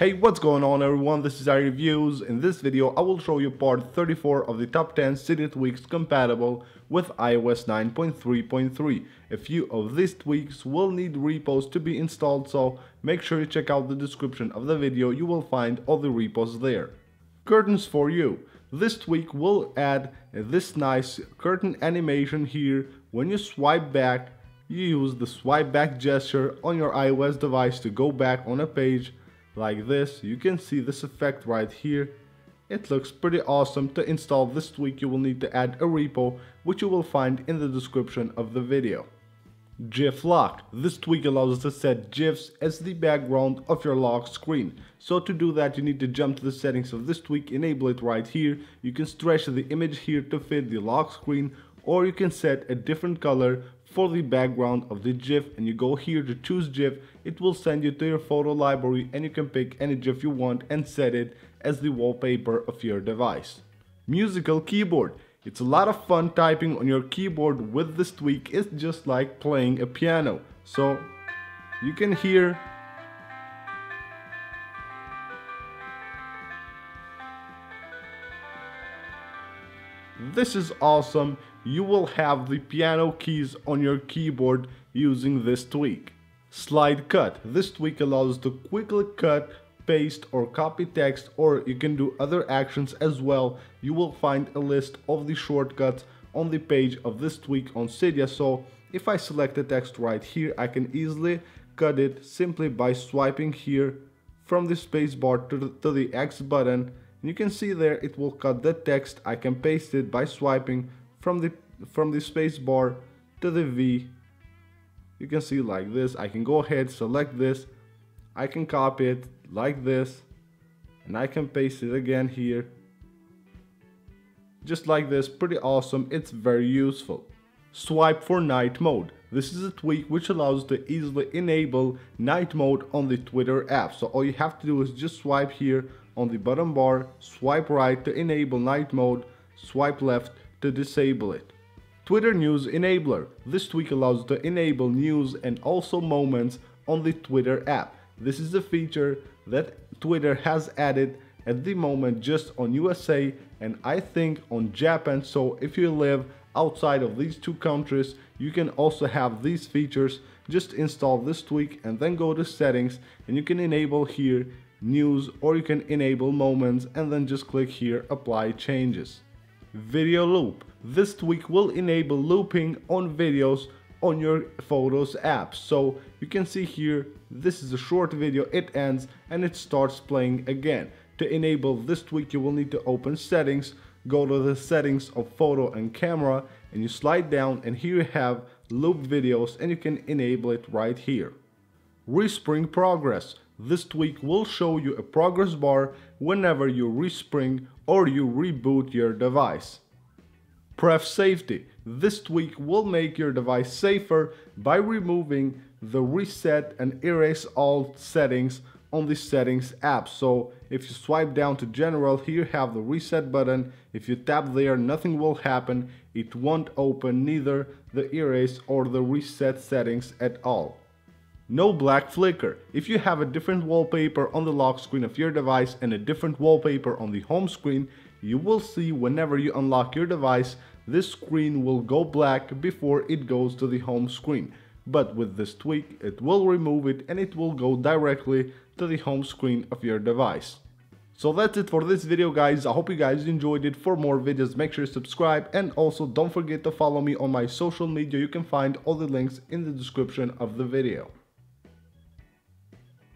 Hey, what's going on everyone, this is iReviews. In this video, I will show you part 34 of the top 10 Cydia tweaks compatible with iOS 9.3.3. A few of these tweaks will need repos to be installed, so make sure you check out the description of the video, you will find all the repos there. Curtains for you. This tweak will add this nice curtain animation here. When you swipe back, you use the swipe back gesture on your iOS device to go back on a page like this. You can see this effect right here. It looks pretty awesome. To install this tweak you will need to add a repo which you will find in the description of the video. GIF lock. This tweak allows us to set GIFs as the background of your lock screen. So to do that you need to jump to the settings of this tweak, enable it right here. You can stretch the image here to fit the lock screen or you can set a different color for the background of the GIF and you go here to choose GIF, it will send you to your photo library and you can pick any GIF you want and set it as the wallpaper of your device. Musical keyboard. It's a lot of fun typing on your keyboard with this tweak, it's just like playing a piano. So you can hear This is awesome. You will have the piano keys on your keyboard using this tweak. Slide cut. This tweak allows to quickly cut, paste or copy text or you can do other actions as well. You will find a list of the shortcuts on the page of this tweak on Cydia. So if I select the text right here, I can easily cut it simply by swiping here from the spacebar to to the X button and you can see there it will cut the text. I can paste it by swiping from the from the space bar to the V. You can see like this. I can go ahead, select this. I can copy it like this. And I can paste it again here. Just like this, pretty awesome. It's very useful. Swipe for night mode. This is a tweak which allows to easily enable night mode on the Twitter app. So all you have to do is just swipe here on the bottom bar, swipe right to enable night mode, swipe left to disable it. Twitter News Enabler. This tweak allows to enable news and also moments on the Twitter app. This is a feature that Twitter has added at the moment just on USA and I think on Japan so if you live outside of these two countries you can also have these features just install this tweak and then go to settings and you can enable here news or you can enable moments and then just click here apply changes. Video loop. This tweak will enable looping on videos on your Photos app. So you can see here, this is a short video, it ends and it starts playing again. To enable this tweak, you will need to open settings, go to the settings of photo and camera and you slide down and here you have loop videos and you can enable it right here. Respring progress. This tweak will show you a progress bar whenever you respring or you reboot your device. Pref Safety. This tweak will make your device safer by removing the reset and erase all settings on the settings app. So if you swipe down to general, here you have the reset button. If you tap there, nothing will happen. It won't open neither the erase or the reset settings at all. No black flicker. If you have a different wallpaper on the lock screen of your device and a different wallpaper on the home screen, you will see whenever you unlock your device, this screen will go black before it goes to the home screen. But with this tweak, it will remove it and it will go directly to the home screen of your device. So that's it for this video guys, I hope you guys enjoyed it. For more videos make sure to subscribe and also don't forget to follow me on my social media, you can find all the links in the description of the video.